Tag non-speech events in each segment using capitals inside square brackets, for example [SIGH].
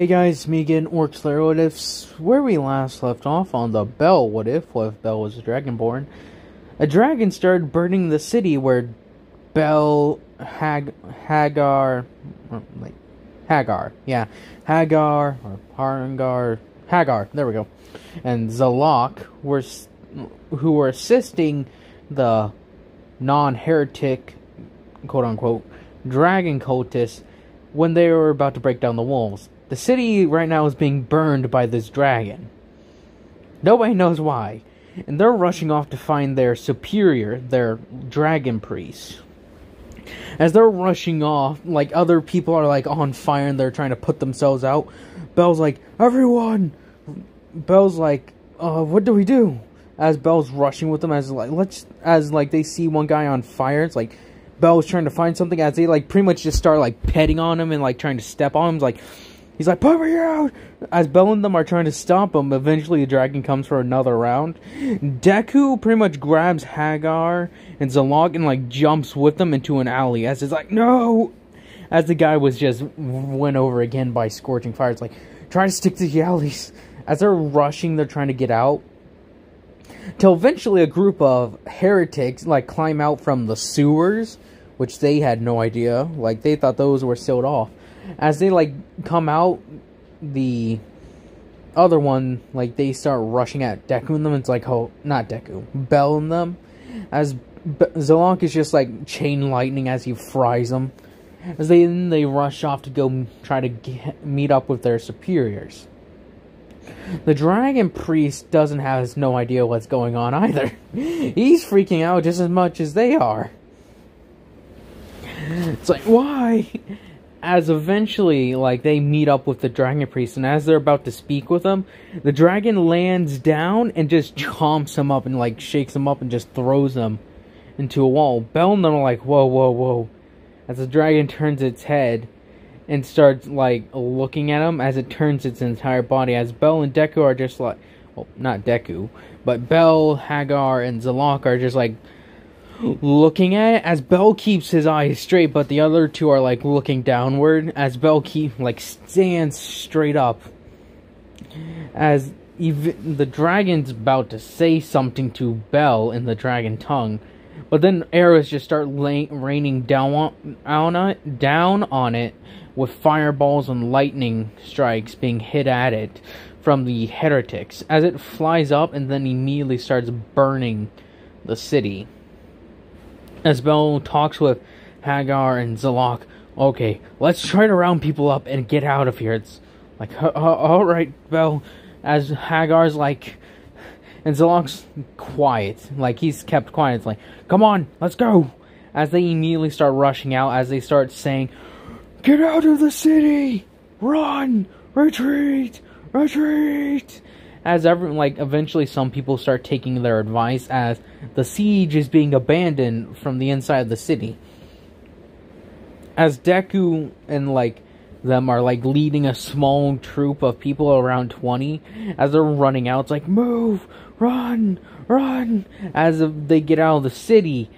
Hey guys, me again, Orc Slayer What Ifs. Where we last left off on the Bell What If, what if Bell was a dragonborn? A dragon started burning the city where Bell, Hag, Hagar, like, Hagar, yeah, Hagar, or Harangar, Hagar, there we go, and Zalok were, who were assisting the non-heretic, quote-unquote, dragon cultists when they were about to break down the walls. The city right now is being burned by this dragon. Nobody knows why. And they're rushing off to find their superior, their dragon priest. As they're rushing off, like other people are like on fire and they're trying to put themselves out. Bell's like, everyone! Bell's like, uh, what do we do? As Bell's rushing with them, as like, let's, as like they see one guy on fire, it's like, Bell's trying to find something as they like pretty much just start like petting on him and like trying to step on him. It's like, He's like, put me out! As Bell and them are trying to stop him, eventually the dragon comes for another round. Deku pretty much grabs Hagar and Zalok and like jumps with them into an alley as it's like, no! As the guy was just went over again by scorching fire. It's like, try to stick to the alleys. As they're rushing, they're trying to get out. Till eventually a group of heretics like climb out from the sewers, which they had no idea. Like they thought those were sealed off as they like come out, the other one like they start rushing at Deku and them. It's like oh, not Deku, Bell and them. As B- Zalok is just like chain lightning as he fries them. As they then they rush off to go try to get, meet up with their superiors. The dragon priest doesn't have no idea what's going on either. [LAUGHS] He's freaking out just as much as they are. It's like, why? As eventually like they meet up with the dragon priest and as they're about to speak with him the dragon lands down and just chomps him up and like shakes him up and just throws him into a wall. Bell and them are like whoa whoa whoa. As the dragon turns its head and starts like looking at him as it turns its entire body as bell and deku are just like well not deku but bell hagar and zalok are just like looking at it as Bell keeps his eyes straight, but the other two are like looking downward as Bell keep like stands straight up. As even the dragon's about to say something to Bell in the dragon tongue, but then arrows just start raining down on, on it, down on it, with fireballs and lightning strikes being hit at it from the heretics as it flies up and then immediately starts burning the city as Bell talks with Hagar and Zalok. Okay, let's try to round people up and get out of here. It's like, uh, uh, all right, Bell. As Hagar's like, and Zalok's quiet, like he's kept quiet. It's like, come on, let's go. As they immediately start rushing out, as they start saying, "Get out of the city! Run! Retreat! Retreat!" As everyone like eventually some people start taking their advice as the siege is being abandoned from the inside of the city. As deku and like them are like leading a small troop of people around 20 as they're running out it's like move! Run! Run! As they get out of the city.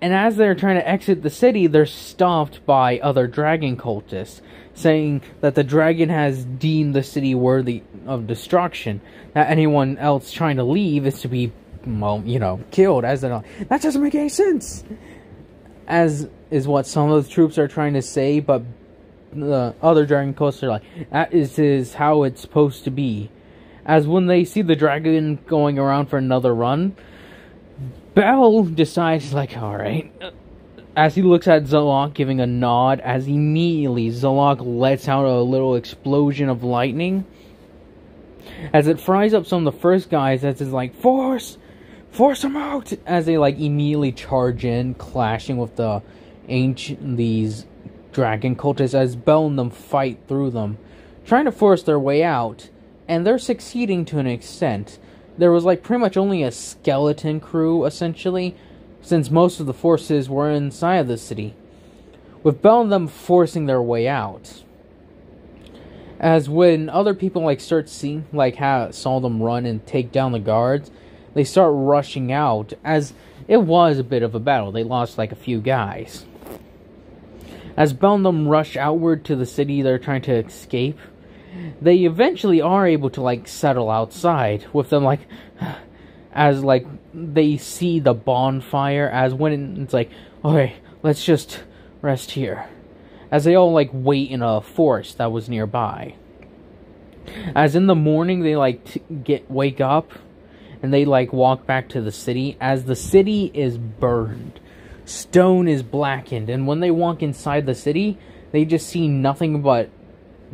And as they're trying to exit the city they're stopped by other dragon cultists saying that the dragon has deemed the city worthy of destruction that anyone else trying to leave is to be, well, you know, killed. As that doesn't make any sense. As is what some of the troops are trying to say, but the other dragon coasts are like, that is, is how it's supposed to be. As when they see the dragon going around for another run, Bell decides, like, alright. As he looks at Zalok giving a nod, as immediately Zalok lets out a little explosion of lightning. As it fries up some of the first guys as it's like force! Force them out! As they like immediately charge in clashing with the ancient these dragon cultists as Bell and them fight through them trying to force their way out and they're succeeding to an extent. There was like pretty much only a skeleton crew essentially since most of the forces were inside the city with Bell and them forcing their way out as when other people like start seeing like how saw them run and take down the guards, they start rushing out as it was a bit of a battle. They lost like a few guys. As Bell and them rush outward to the city they're trying to escape, they eventually are able to like settle outside with them like as like they see the bonfire as when it's like okay let's just rest here. As they all like wait in a forest that was nearby. As in the morning they like t- get wake up and they like walk back to the city. As the city is burned stone is blackened and when they walk inside the city they just see nothing but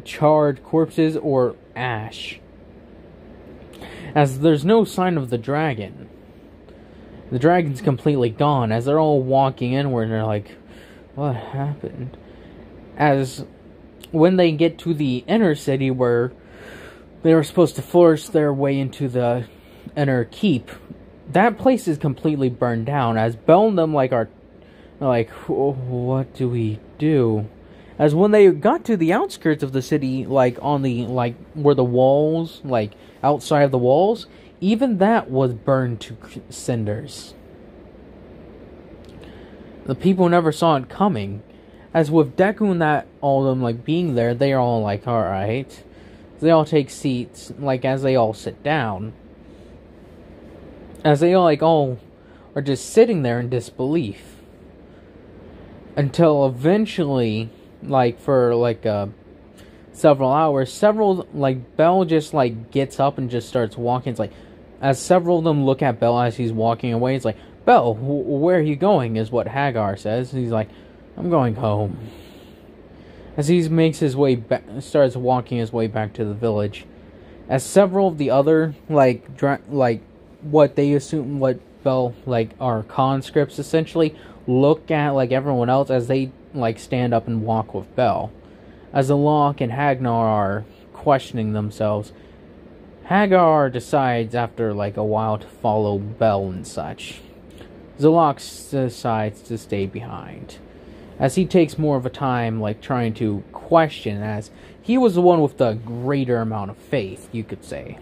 charred corpses or ash. As there's no sign of the dragon. The dragon's completely gone as they're all walking inward and they're like, what happened? As when they get to the inner city where they were supposed to force their way into the inner keep, that place is completely burned down as Bell and them like are like, what do we do? as when they got to the outskirts of the city like on the like where the walls like outside of the walls even that was burned to cinders. The people never saw it coming. As with deku and that all of them like being there they are all like all right they all take seats like as they all sit down. As they all like all are just sitting there in disbelief. Until eventually like for like uh several hours several like Bell just like gets up and just starts walking. It's like as several of them look at Bell as he's walking away it's like belle where are you going? is what hagar says. He's like i'm going home. As he makes his way back starts walking his way back to the village. As several of the other like like what they assume what Bell like are conscripts essentially look at like everyone else as they like stand up and walk with Bell. As Alok and Hagnar are questioning themselves, Hagar decides after like a while to follow Bell and such. Zalok decides to stay behind. As he takes more of a time like trying to question as he was the one with the greater amount of faith, you could say.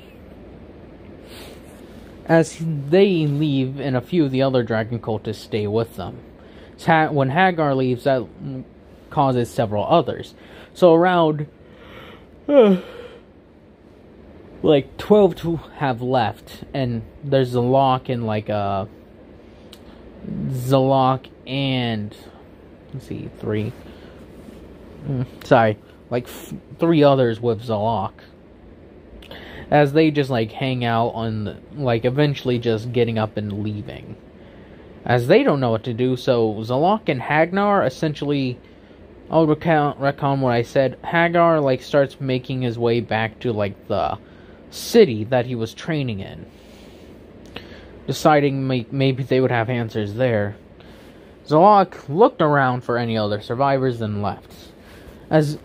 As they leave and a few of the other dragon cultists stay with them when Hagar leaves, that causes several others. So around uh, like twelve to have left, and there's Zalok and like a Zalok and let's see three. Mm, sorry, like three others with Zalok. As they just like hang out on, the, like eventually just getting up and leaving as they don't know what to do. So Zalok and Hagar essentially, I'll recount what I said. Hagar like starts making his way back to like the city that he was training in, deciding maybe they would have answers there. Zalok looked around for any other survivors and left. As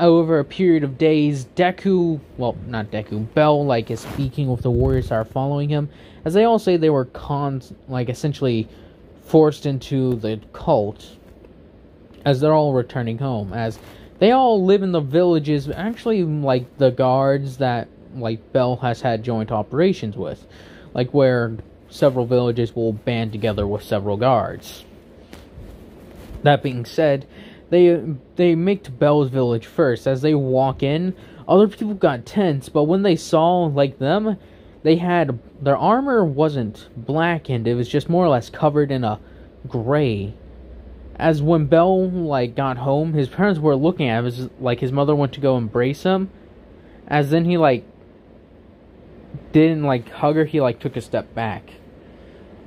over a period of days, Deku, well, not Deku, Bell, like, is speaking with the warriors that are following him, as they all say they were cons, like, essentially forced into the cult as they're all returning home as they all live in the villages actually like the guards that like Bell has had joint operations with like where several villages will band together with several guards. That being said they they make to Bell's village first. As they walk in other people got tense but when they saw like them they had their armor wasn't blackened. It was just more or less covered in a gray as when Bell like got home his parents were looking at him like his mother went to go embrace him. As then he like didn't like hug her he like took a step back.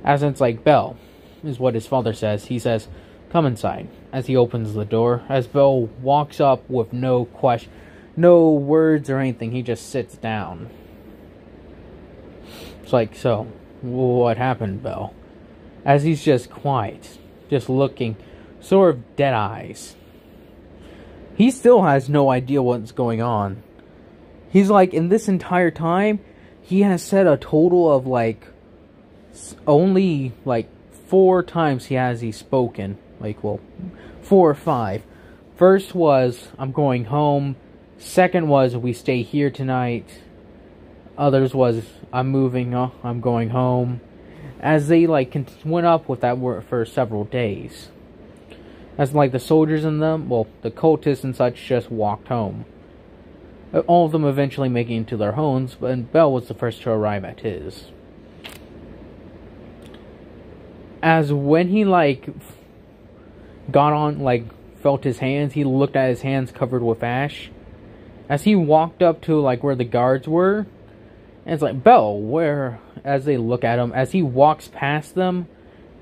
As it's like Bell is what his father says. He says come inside as he opens the door. As Bell walks up with no question no words or anything he just sits down. It's like, so, what happened, Bell? As he's just quiet, just looking, sort of dead eyes. He still has no idea what's going on. He's like, in this entire time, he has said a total of like, only like four times he has he spoken. Like, well, four or five. First was, I'm going home. Second was, we stay here tonight. Others was, I'm moving, uh, I'm going home. As they like went up with that word for several days. As like the soldiers and them, well, the cultists and such just walked home. uh, all of them eventually making it to their homes, but Bell was the first to arrive at his. As when he like got on like felt his hands, he looked at his hands covered with ash. As he walked up to like where the guards were, and it's like, Bell, where as they look at him, as he walks past them,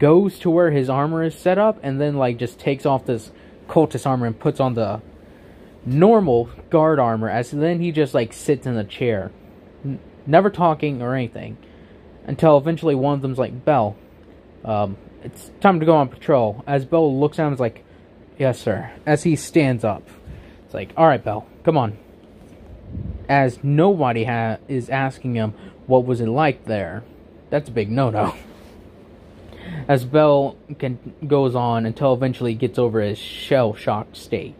goes to where his armor is set up, and then like just takes off this cultist armor and puts on the normal guard armor as then he just like sits in a chair n- never talking or anything until eventually one of them's like bell um, it's time to go on patrol. As bell looks at him is like yes sir. As he stands up it's like all right bell come on. As nobody ha- is asking him what was it like there that's a big no-no [LAUGHS] as bell can, goes on until eventually he gets over his shell-shocked state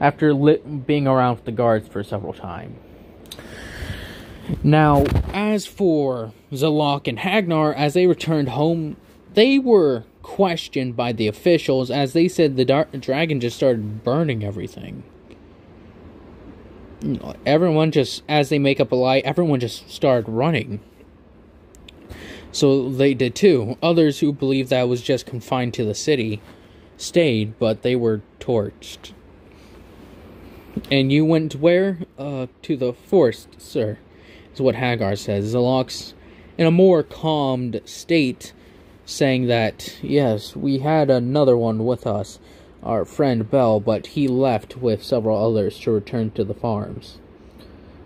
after being around with the guards for several times. Now, as for Zalok and Hagnar, as they returned home, they were questioned by the officials as they said the dar- dragon just started burning everything. Everyone just, as they make up a lie, everyone just started running. So they did too. Others who believed that was just confined to the city stayed, but they were torched. And you went where? Uh, to the forest, sir, is what Hagar says. Zalok's in a more calmed state, saying that, yes, we had another one with us, our friend Bell, but he left with several others to return to the farms,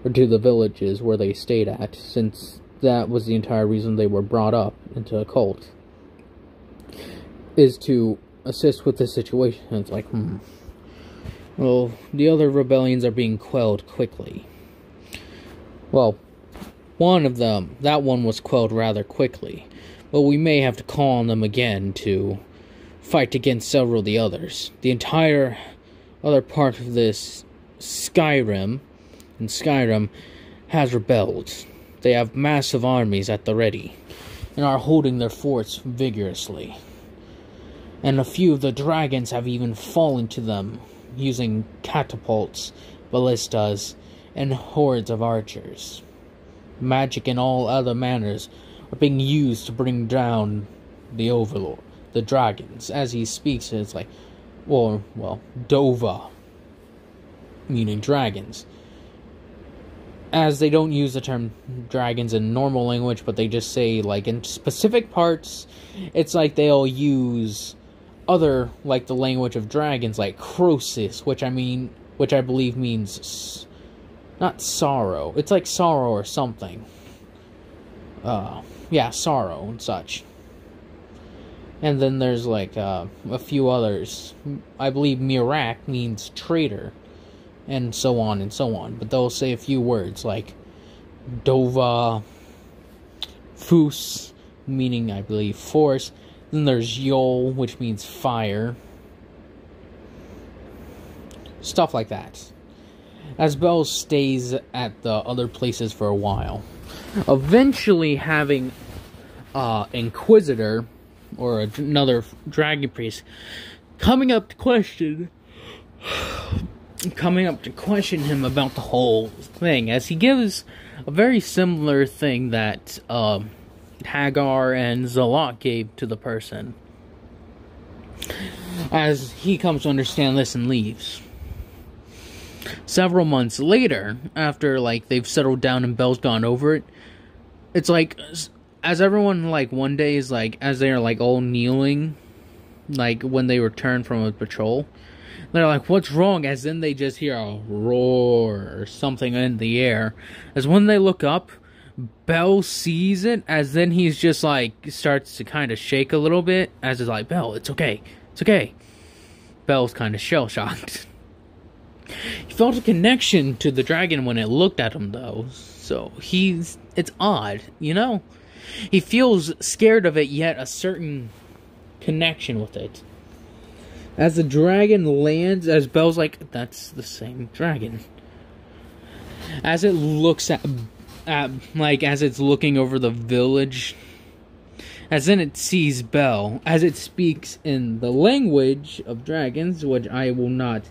or to the villages where they stayed at, since that was the entire reason they were brought up into a cult, is to assist with the situation. It's like, hmm. Well, the other rebellions are being quelled quickly. Well, one of them, that one was quelled rather quickly, but we may have to call on them again to fight against several of the others. The entire other part of this Skyrim, and Skyrim, has rebelled. They have massive armies at the ready, and are holding their forts vigorously. And a few of the dragons have even fallen to them using catapults, ballistas, and hordes of archers. Magic and all other manners are being used to bring down the Overlord, the dragons. As he speaks, it's like, well, well, Dova, meaning dragons. As they don't use the term dragons in normal language, but they just say, like, in specific parts, it's like they'll use other like the language of dragons like Krosis, which I mean which I believe means not sorrow. It's like sorrow or something. Uh yeah, sorrow and such. And then there's like uh, a few others. I believe Mirak means traitor and so on and so on. But they'll say a few words like Dova Fus meaning I believe force then there's Yol, which means fire. Stuff like that. As Bell stays at the other places for a while. Eventually having uh Inquisitor or another dragon priest coming up to question coming up to question him about the whole thing as he gives a very similar thing that um Hagar and Zalok gave to the person. As he comes to understand this and leaves. Several months later, after like they've settled down and Bell's gone over it, it's like as everyone like one day is like as they're like all kneeling, like when they return from a patrol, they're like, "What's wrong?" As then they just hear a roar or something in the air. As when they look up, Bell sees it as then he's just like starts to kind of shake a little bit as it's like Bell, it's okay, it's okay. Bell's kind of shell shocked. [LAUGHS] he felt a connection to the dragon when it looked at him though, so he's it's odd, you know. He feels scared of it, yet a certain connection with it. As the dragon lands, as Bell's like, that's the same dragon. As it looks at at, like as it's looking over the village as then it sees Bell, as it speaks in the language of dragons, which I will not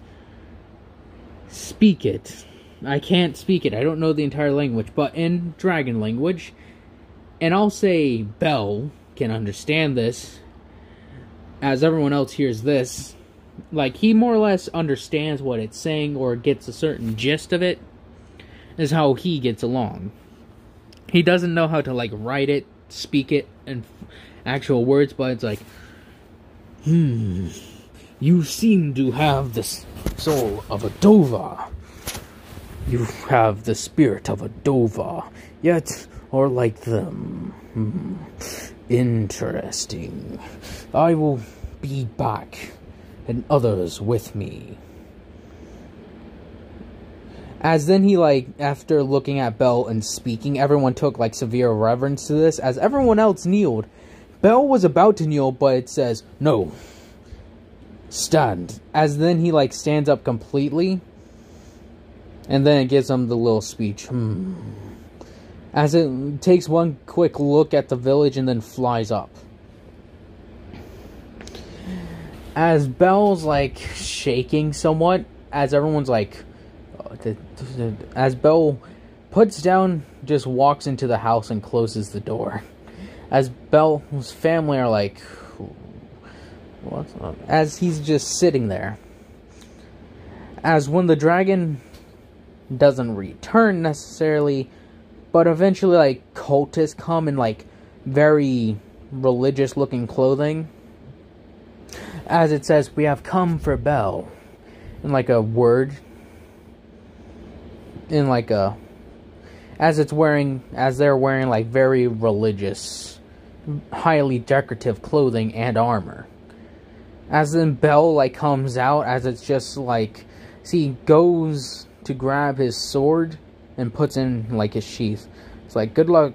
speak it. I can't speak it. I don't know the entire language, but in dragon language, and I'll say Bell can understand this, as everyone else hears this. Like, he more or less understands what it's saying or gets a certain gist of it, is how he gets along. He doesn't know how to, like, write it, speak it, in actual words, but it's like, hmm, you seem to have the soul of a Dova. You have the spirit of a Dova, yet or like them. Hmm. Interesting. I will be back, and others with me. As then he, like, after looking at Bell and speaking, everyone took, like, severe reverence to this. As everyone else kneeled, Bell was about to kneel, but it says, No. Stand. As then he, like, stands up completely. And then it gives him the little speech. Hmm as it takes one quick look at the village and then flies up. As Bell's like shaking somewhat, as everyone's like, uh, as Bell puts down, just walks into the house and closes the door. As Bell's family are like, what's up? As he's just sitting there. As when the dragon doesn't return necessarily, but eventually, like, cultists come in, like, very religious looking clothing. As it says, we have come for Bell. In, like, a word. In, like, a. As it's wearing. As they're wearing, like, very religious, highly decorative clothing and armor. As then Bell, like, comes out, as it's just, like. See, goes to grab his sword and puts in like his sheath. It's like, good luck,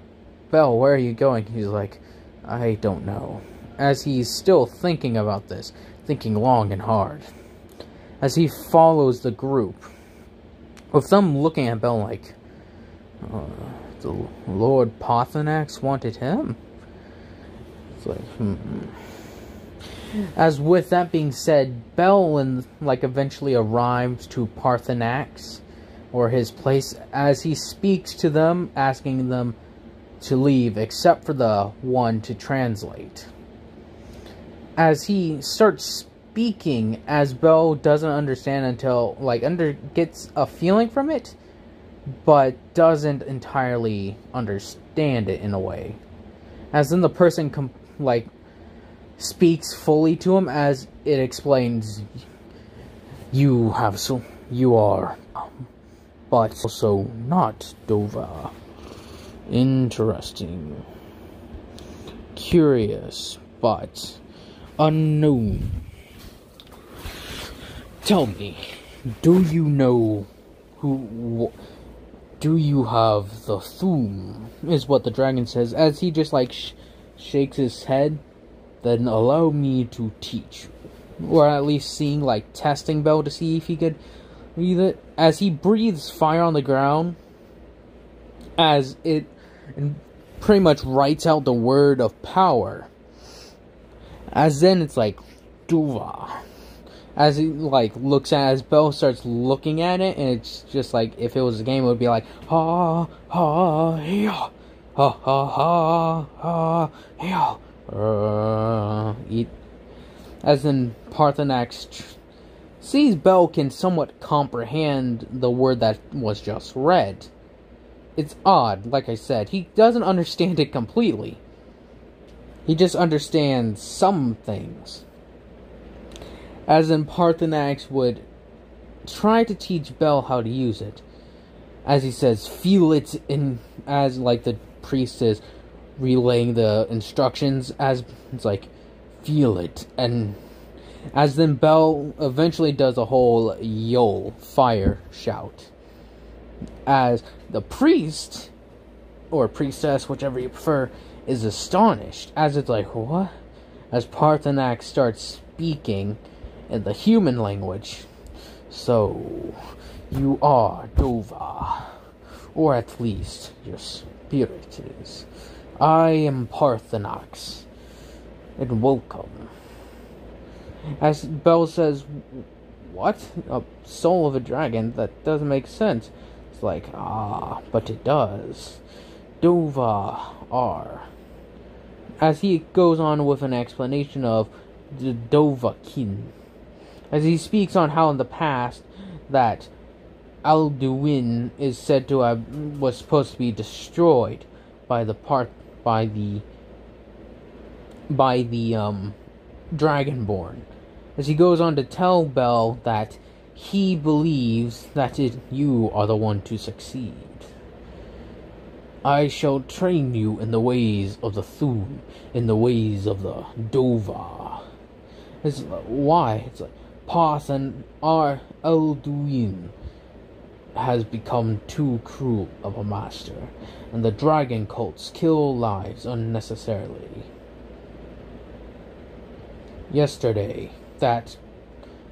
Bell, where are you going? He's like, I don't know. As he's still thinking about this, thinking long and hard. As he follows the group, with them looking at Bell like, uh, the Lord Paarthurnax wanted him? It's like, hmm. As with that being said, Bell and like eventually arrives to Paarthurnax or his place as he speaks to them, asking them to leave, except for the one to translate. As he starts speaking, as Bell doesn't understand until, like, under gets a feeling from it, but doesn't entirely understand it in a way. As then the person, com- like, speaks fully to him as it explains, you have so, you are um, but also not Dova. Interesting. Curious, but unknown. Tell me, do you know who. do you have the Thu'um? Is what the dragon says as he just like sh shakes his head. Then allow me to teach you. Or at least seeing like testing Bell to see if he could Breathe it as he breathes fire on the ground. As it and pretty much writes out the word of power. As then it's like Duva. As he like looks at as Bell starts looking at it, and it's just like if it was a game, it would be like ha ha yeah ha ha ha ha yeah. Uh, eat. As in Paarthurnax sees Bell can somewhat comprehend the word that was just read. It's odd, like I said. He doesn't understand it completely. He just understands some things. As in Paarthurnax would try to teach Bell how to use it. As he says, feel it in as like the priest is relaying the instructions as it's like feel it and as then Bell eventually does a whole yo fire shout. As the priest, or priestess, whichever you prefer, is astonished. As it's like, what? As Paarthurnax starts speaking in the human language. So, you are Dova. Or at least, your spirit is. I am Paarthurnax. And welcome. As Bell says, what? A soul of a dragon? That doesn't make sense. It's like, ah, but it does. Dova R. As he goes on with an explanation of the Dovahkiin. As he speaks on how in the past that Alduin is said to have was supposed to be destroyed by the part by the by the um Dragonborn. As he goes on to tell Bell that he believes that it, you are the one to succeed. I shall train you in the ways of the Thu'um, in the ways of the Dova. It's like, why? It's uh, like Path and our Alduin has become too cruel of a master, and the dragon cults kill lives unnecessarily. Yesterday, that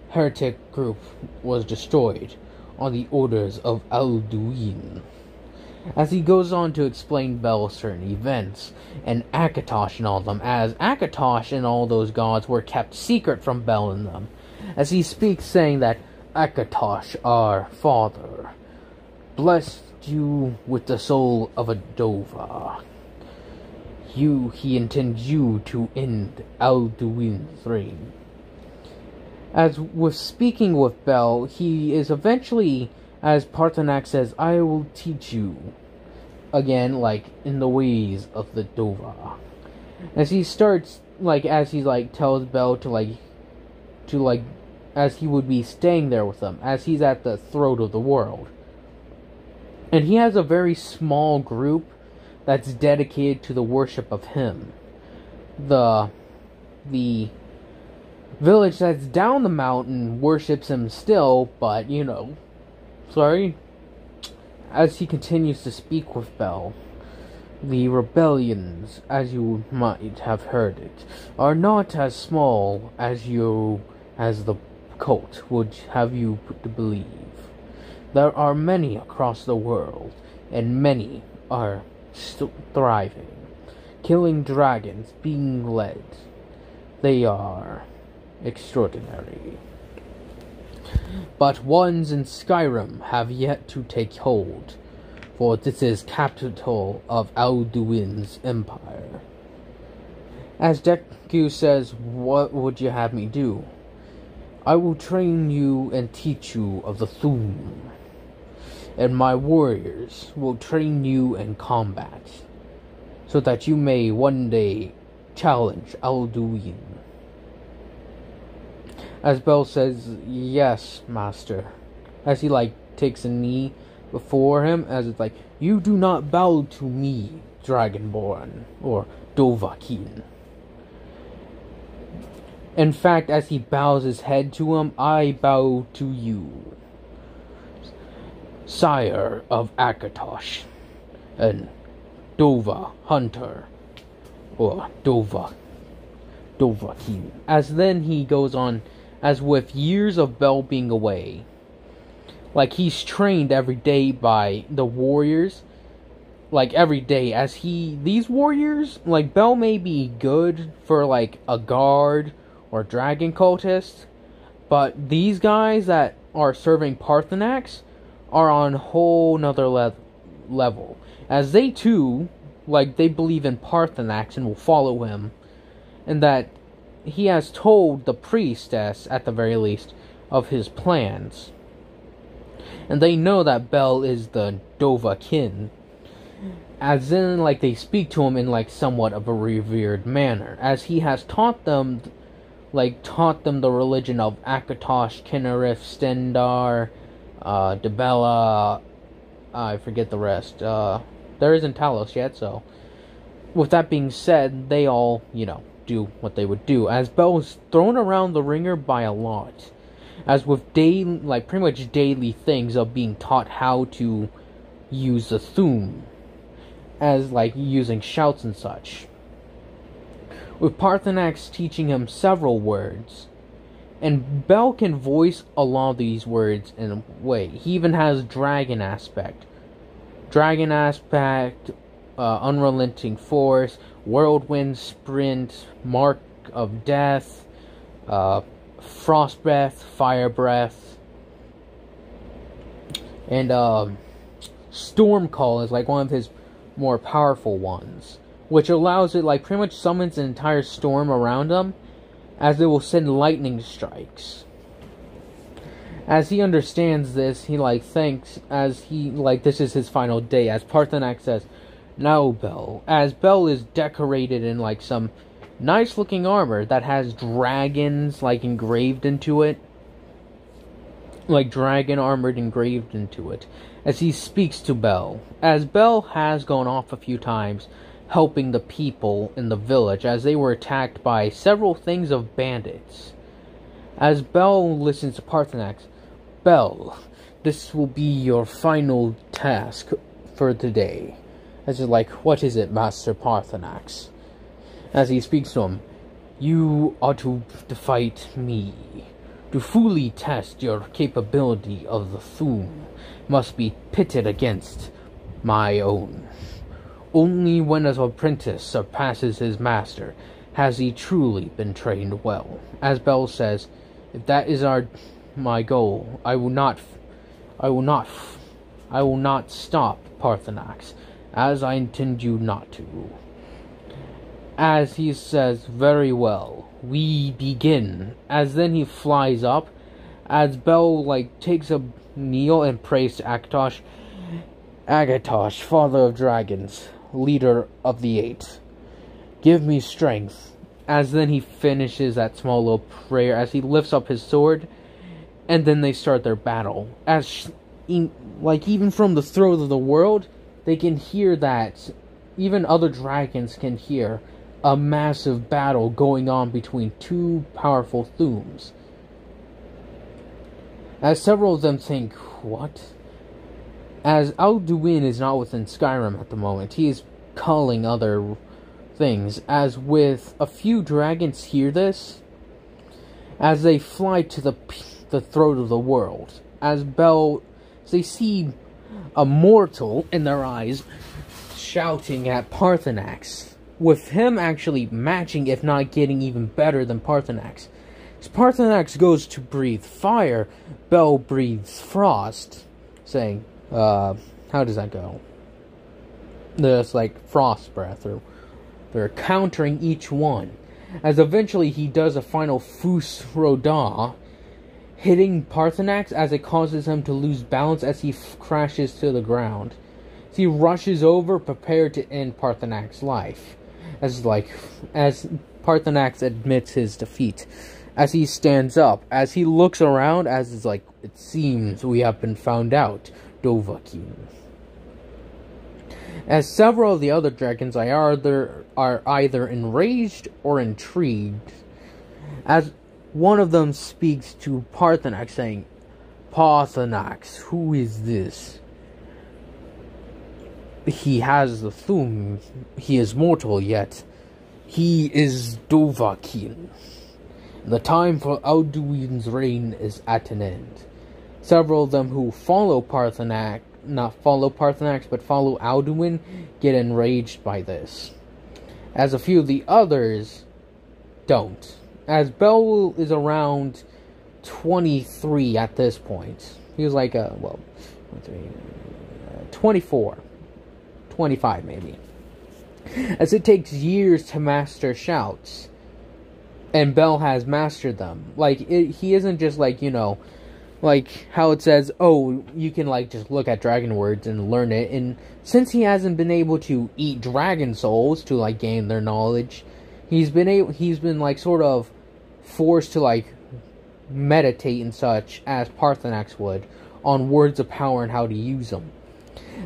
heretic group was destroyed on the orders of Alduin. As he goes on to explain Bell certain events, and Akatosh and all them, as Akatosh and all those gods were kept secret from Bell and them, as he speaks saying that Akatosh, our father, blessed you with the soul of a Dova. You, he intends you to end Alduin's reign. As with speaking with Bell, he is eventually, as Paarthurnax says, I will teach you. Again, like, in the ways of the Dova. As he starts, like, as he, like, tells Bell to, like, to, like, as he would be staying there with them, as he's at the throat of the world. And he has a very small group that's dedicated to the worship of him. The the village that's down the mountain worships him still, but you know, sorry. As he continues to speak with Bell. the rebellions, as you might have heard it, are not as small as you as the cult would have you to believe. There are many across the world, and many are st- thriving, killing dragons, being led. They are extraordinary. But ones in Skyrim have yet to take hold, for this is capital of Alduin's empire. As Deku says, what would you have me do? I will train you and teach you of the Thu'um and my warriors will train you in combat, so that you may one day challenge Alduin. As Bell says, Yes, master. As he like takes a knee before him, as it's like, You do not bow to me, Dragonborn, or Dovahkiin. In fact, as he bows his head to him, I bow to you sire of Akatosh, and Dova Hunter, or Dova, Dovahkiin. As then he goes on, as with years of Bell being away, like he's trained every day by the warriors, like every day, as he, these warriors, like Bell may be good for like a guard or dragon cultist, but these guys that are serving Paarthurnax are on whole nother le- level. As they too, like, they believe in Paarthurnax and will follow him. And that he has told the priestess, at the very least, of his plans. And they know that Bell is the Dovahkiin. As in, like, they speak to him in, like, somewhat of a revered manner. As he has taught them, like, taught them the religion of Akatosh, Kynareth, Stendarr, uh, Dibella, I forget the rest. Uh, there isn't Talos yet, so. With that being said, they all, you know, do what they would do. As Bell was thrown around the ringer by a lot. As with day, like pretty much daily things of being taught how to use the Thu'um. As like using shouts and such. With Paarthurnax teaching him several words and Bell can voice a lot of these words in a way. He even has dragon aspect. Dragon aspect, uh, unrelenting force, whirlwind sprint, mark of death, uh, frost breath, fire breath, and um, Storm Call is like one of his more powerful ones, which allows it like pretty much summons an entire storm around him, as it will send lightning strikes. As he understands this, he like thinks as he like this is his final day. As Paarthurnax says, "Now, Bell." As Bell is decorated in like some nice looking armor that has dragons like engraved into it like dragon armored engraved into it, as he speaks to Bell. As Bell has gone off a few times, helping the people in the village as they were attacked by several things of bandits. As Bell listens to Paarthurnax, Bell, this will be your final task for today. As he's like, what is it, Master Paarthurnax? As he speaks to him, you are to fight me. To fully test your capability of the Thu'um must be pitted against my own. Only when an apprentice surpasses his master has he truly been trained well. As Bell says, if that is our my goal, I will not I will not I will not stop Paarthurnax, as I intend you not to. As he says, very well we begin. As then he flies up, as Bell like takes a kneel and prays to Akatosh, Akatosh, father of dragons, leader of the eight, give me strength. As then he finishes that small little prayer, as he lifts up his sword, and then they start their battle. As like even from the throat of the world, they can hear that. Even other dragons can hear a massive battle going on between two powerful Thu'ums. As several of them think, what? As Alduin is not within Skyrim at the moment, he is calling other things. As with a few dragons hear this, as they fly to the the throat of the world, as Bell, they see a mortal in their eyes shouting at Paarthurnax. with him actually matching, if not getting even better than Paarthurnax. As Paarthurnax goes to breathe fire, Bell breathes frost, saying, uh, how does that go? There's like frost breath, or they're countering each one. As eventually he does a final Fus Ro Dah, hitting Paarthurnax as it causes him to lose balance as he crashes to the ground. He rushes over, prepared to end Paarthurnax's life as like as Paarthurnax admits his defeat. As he stands up, as he looks around, as is like, it seems we have been found out, Dovahkiin. As several of the other dragons are either, are either enraged or intrigued, as one of them speaks to Paarthurnax, saying, Paarthurnax, who is this? he has the Thu'um, he is mortal, yet he is Dovahkiin. The time for Alduin's reign is at an end. Several of them who follow Paarthurnax, not follow Paarthurnax, but follow Alduin, get enraged by this. As a few of the others don't. As Bell is around 23 at this point. He was like, a, well, uh, 24 25 maybe. As it takes years to master shouts. And Bell has mastered them. Like, it, he isn't just like, you know, like how it says, oh, you can like just look at dragon words and learn it. And since he hasn't been able to eat dragon souls to like gain their knowledge, he's been able, he's been like sort of forced to like meditate and such as Paarthurnax would on words of power and how to use them.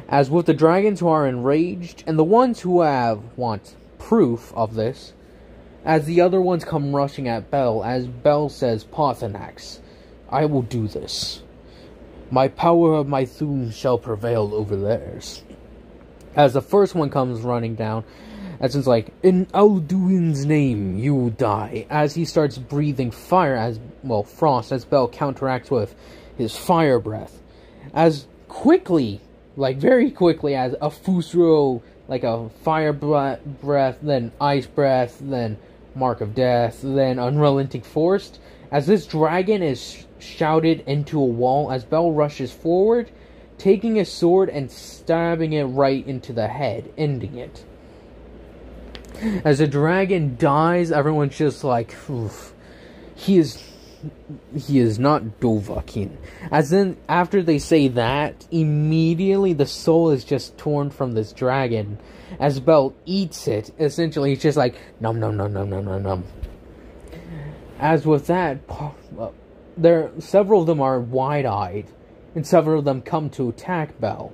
As with the dragons who are enraged, and the ones who have want proof of this, as the other ones come rushing at Bell, as Bell says, Paarthurnax, I will do this. My power of my Thu'um shall prevail over theirs. As the first one comes running down, it's like, in Alduin's name, you die. As he starts breathing fire, as, well, frost, as Bell counteracts with his fire breath. As quickly like very quickly as a Fus Ro, like a fire breath, then ice breath, then mark of death, then unrelenting force. As this dragon is shouted into a wall, as Bell rushes forward, taking his sword and stabbing it right into the head, ending it. As the dragon dies, everyone's just like, Oof. he is he is not Dovahkiin. As then, after they say that, immediately the soul is just torn from this dragon. As Bell eats it, essentially, he's just like, num num num num num num num. As with that, there several of them are wide-eyed, and several of them come to attack Bell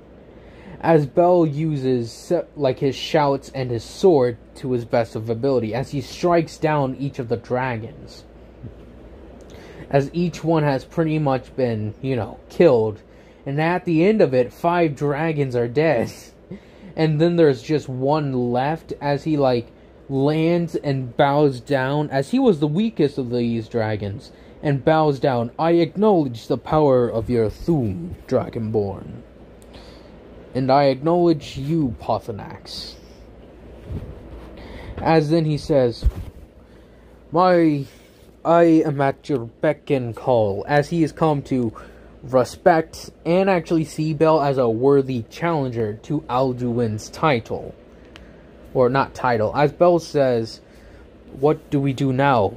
as Bell uses like his shouts and his sword to his best of ability as he strikes down each of the dragons. As each one has pretty much been, you know, killed. And at the end of it, five dragons are dead. [LAUGHS] and then there's just one left as he like lands and bows down as he was the weakest of these dragons and bows down. I acknowledge the power of your Thu'um, Dragonborn and I acknowledge you, Paarthurnax. As then he says, My, I am at your beck and call, as he has come to respect and actually see Bell as a worthy challenger to Alduin's title. Or not title. As Bell says, What do we do now,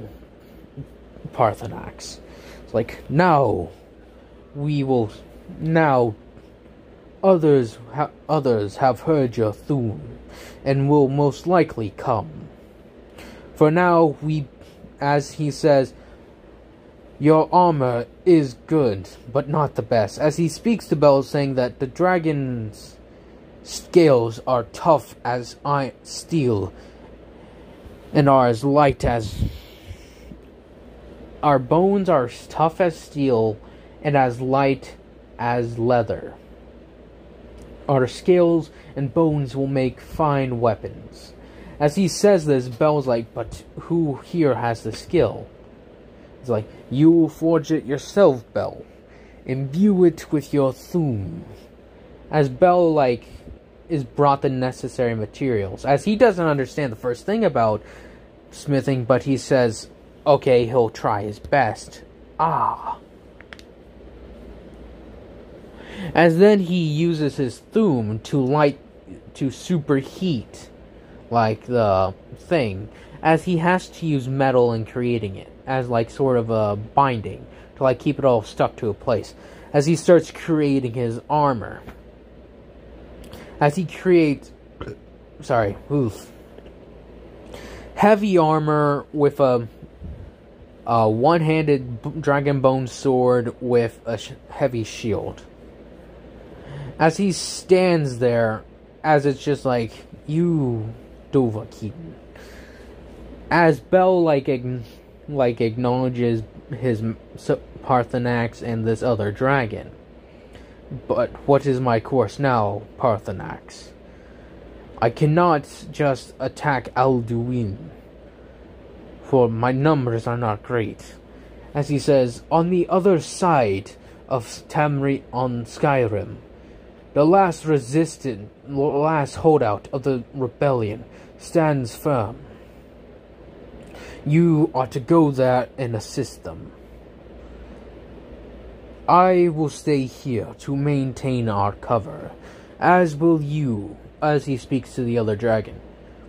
Paarthurnax? It's like, now, we will now Others, ha others have heard your Thu'um, and will most likely come. For now, we, as he says, your armor is good, but not the best. As he speaks to Bell, saying that the dragon's scales are tough as iron steel, and are as light as our bones are tough as steel and as light as leather. Our scales and bones will make fine weapons. As he says this, Bell's like, but who here has the skill? He's like, you forge it yourself, Bell. Imbue it with your Thu'um. As Bell, like, is brought the necessary materials. As he doesn't understand the first thing about smithing, but he says, okay, he'll try his best. Ah. As then he uses his Thu'um to light, to superheat, like the thing, as he has to use metal in creating it, as like sort of a binding, to like keep it all stuck to a place. As he starts creating his armor. As he creates, sorry, oof, heavy armor with a a one-handed dragon bone sword with a sh heavy shield as he stands there, as it's just like, you, Dovahkiin. As Bell, like, like acknowledges his Paarthurnax and this other dragon. But what is my course now, Paarthurnax? I cannot just attack Alduin, for my numbers are not great. As he says, on the other side of Tamriel on Skyrim, the last resistant, last holdout of the rebellion stands firm. You are to go there and assist them. I will stay here to maintain our cover, as will you, as he speaks to the other dragon.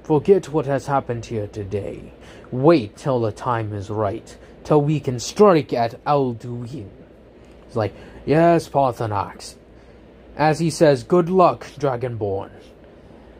Forget what has happened here today. Wait till the time is right, till we can strike at Alduin. It's like, yes, Paarthurnax, as he says, Good luck, Dragonborn.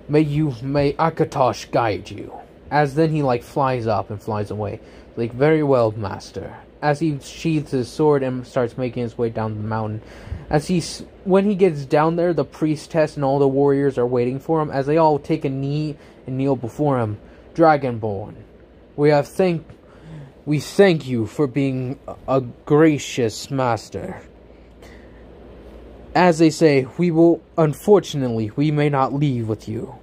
May you, may Akatosh guide you. As then he, like, flies up and flies away. Like, very well, master. As he sheathes his sword and starts making his way down the mountain. As he, when he gets down there, the priestess and all the warriors are waiting for him. As they all take a knee and kneel before him. Dragonborn, we have thank, we thank you for being a gracious master as they say, we will, unfortunately, we may not leave with you.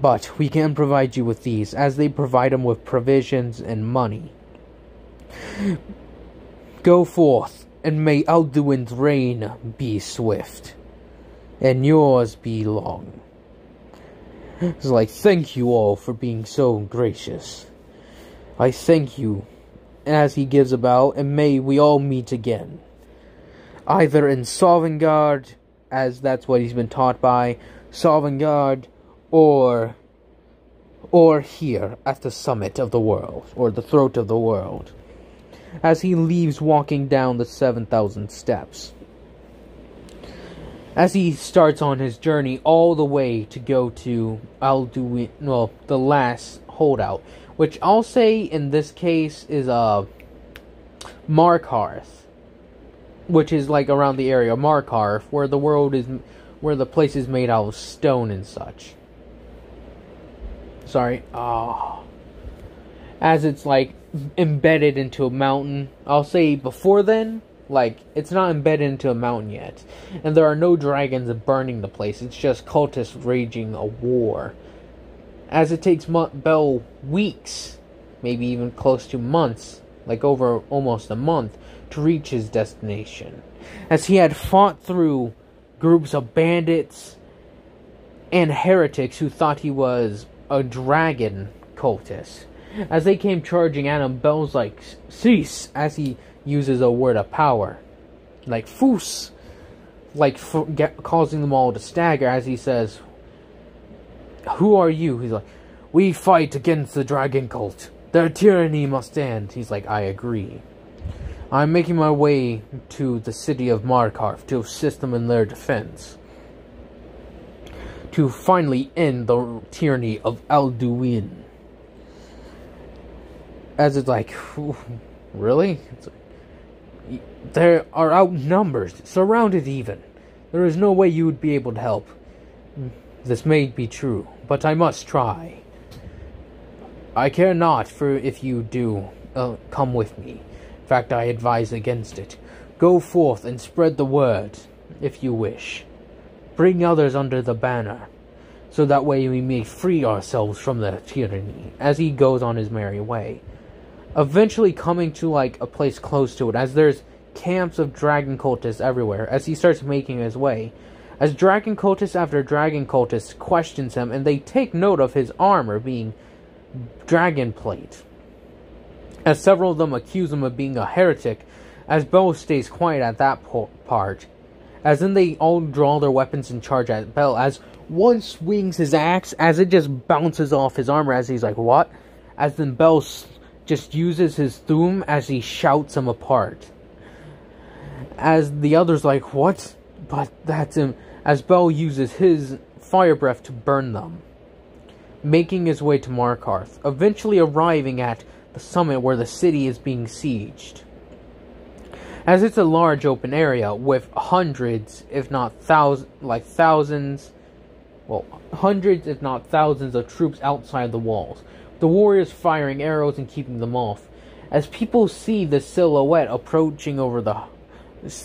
But we can provide you with these, as they provide them with provisions and money. Go forth, and may Alduin's reign be swift, and yours be long. It's like, thank you all for being so gracious. I thank you, as he gives about, and may we all meet again either in Sovngarde as that's what he's been taught by Sovngarde or or here at the summit of the world or the throat of the world as he leaves walking down the 7000 steps. As he starts on his journey all the way to go to Alduin well the last holdout which I'll say in this case is uh Markarth which is like around the area of Markarth, where the world is, where the place is made out of stone and such. Sorry, ah, oh. as it's like embedded into a mountain. I'll say before then, like it's not embedded into a mountain yet, and there are no dragons burning the place. It's just cultists raging a war. As it takes Bell weeks, maybe even close to months, like over almost a month, to reach his destination, as he had fought through groups of bandits and heretics who thought he was a dragon cultist. As they came charging at him, Bell's like, cease, as he uses a word of power. Like, Fus, like, get, causing them all to stagger as he says, Who are you? He's like, We fight against the dragon cult. Their tyranny must end. He's like, I agree. I'm making my way to the city of Markarth to assist them in their defense. To finally end the tyranny of Alduin. As it's like, really? It's like, they are outnumbered, surrounded even. There is no way you would be able to help. This may be true, but I must try. I care not for if you do uh, come with me fact, I advise against it. Go forth and spread the word, if you wish. Bring others under the banner, so that way we may free ourselves from the tyranny, as he goes on his merry way. Eventually coming to, like, a place close to it, as there's camps of dragon cultists everywhere, as he starts making his way. As dragon cultist after dragon cultist questions him, and they take note of his armor being dragon plate as several of them accuse him of being a heretic, as Bell stays quiet at that part. As then they all draw their weapons and charge at Bell, as one swings his axe, as it just bounces off his armor, as he's like, what? As then Bell just uses his Thu'um as he shouts them apart. As the others like, what? But that's him. As Bell uses his fire breath to burn them. Making his way to Markarth, eventually arriving at the summit where the city is being sieged. As it's a large open area with hundreds, if not thousands, like thousands, well, hundreds, if not thousands of troops outside the walls. The warriors firing arrows and keeping them off. As people see the silhouette approaching over the,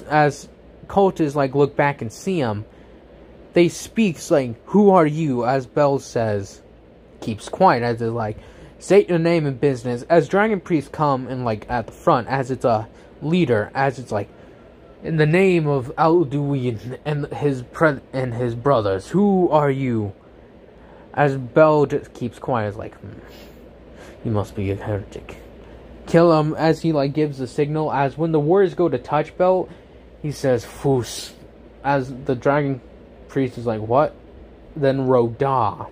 as cultists like look back and see him, they speak saying, "Who are you?" As Bell says, keeps quiet as they're like, State your name and business. As Dragon Priest come and like at the front, as it's a leader, as it's like in the name of Alduin and his pre- and his brothers. Who are you? As Bell just keeps quiet, is like, hmm, you must be a heretic. Kill him as he like gives the signal. As when the warriors go to touch Bell, he says Fus. As the dragon priest is like, what? Then Ro Dah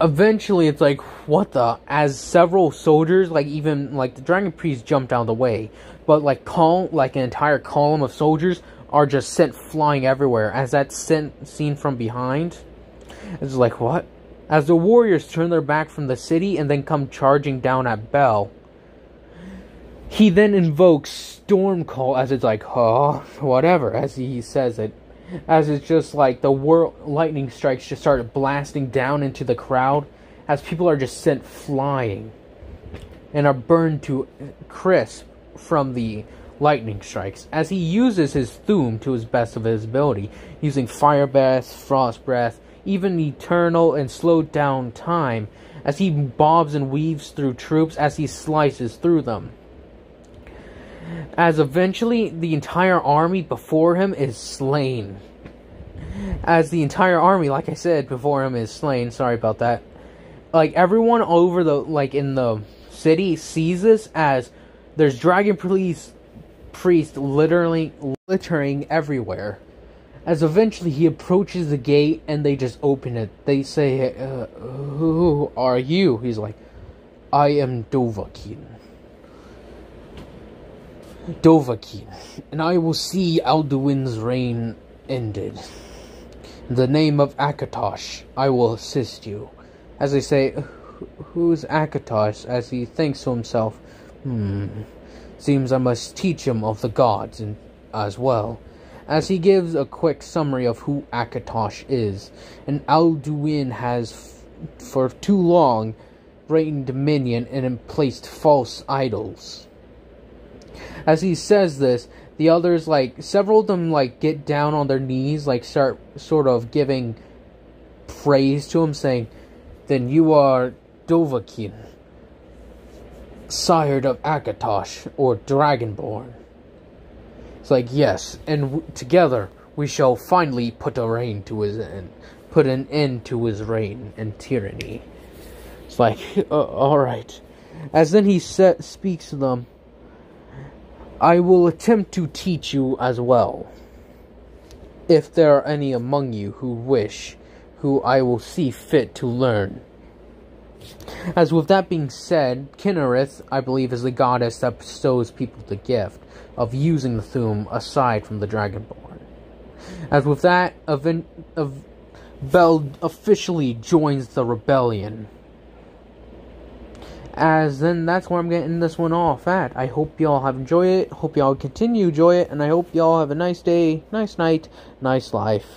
eventually it's like what the as several soldiers like even like the dragon priest jumped out of the way. But like call like an entire column of soldiers are just sent flying everywhere. As that's sent seen from behind it's like what? As the warriors turn their back from the city and then come charging down at bell he then invokes storm call as it's like oh whatever as he says it as it's just like the world lightning strikes just started blasting down into the crowd as people are just sent flying and are burned to crisp from the lightning strikes as he uses his Thu'um to his best of his ability using fire breath frost breath even eternal and slowed down time as he bobs and weaves through troops as he slices through them as eventually the entire army before him is slain. As the entire army, like I said, before him is slain. Sorry about that. Like everyone over the like in the city sees this as there's dragon police priest literally littering everywhere. As eventually he approaches the gate and they just open it. They say, uh, Who are you? He's like, I am Dovahkiin. Dovahkiin, and I will see Alduin's reign ended. In the name of Akatosh, I will assist you. As they say, Who's Akatosh? As he thinks to himself, Hmm, seems I must teach him of the gods and, as well as he gives a quick summary of who Akatosh is. And Alduin has, for too long, reigned dominion and placed false idols. As he says this, the others, like, several of them, like, get down on their knees, like, start sort of giving praise to him, saying, Then you are Dovahkiin, sired of Akatosh, or Dragonborn. It's like, yes, and w- together we shall finally put a reign to his end, put an end to his reign and tyranny. It's like, [LAUGHS] uh, all right. As then he sa- speaks to them, I will attempt to teach you as well. If there are any among you who wish, who I will see fit to learn. As with that being said, Kynareth, I believe, is the goddess that bestows people the gift of using the Thu'um aside from the Dragonborn. As with that, event, of Bell officially joins the rebellion. As then that's where I'm getting this one off at. I hope y'all have enjoyed it. Hope y'all continue enjoy it, and I hope y'all have a nice day, nice night, nice life.